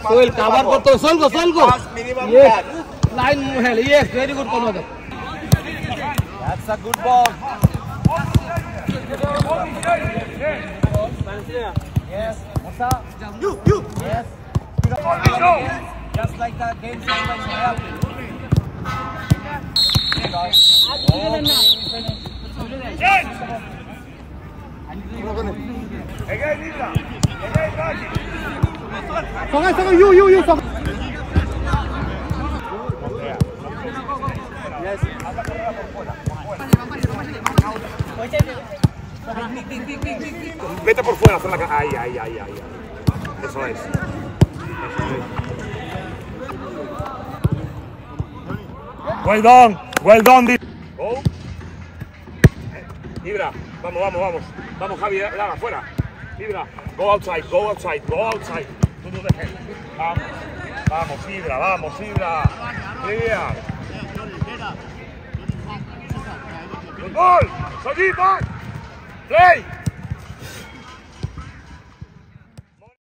সোহেল কাভার করতে Sohel go Sohel go minimum yes touch line hell yes very good corner that's a good ball You, you. Yes. Just like the game sometimes 妨碍，妨碍，右右右妨。Vete por fuera, hacer la cara. Ahí, ahí, ahí, ahí. Eso es. Eso es. Well done, well done. Go. Oh. Eh, Ibra, vamos, vamos, vamos. Vamos, Javi, dala, fuera. Ibra, go outside, go outside, go outside. Tú no dejes. Vamos, vamos, Ibra, vamos, Ibra. Clear. Good ball. Play.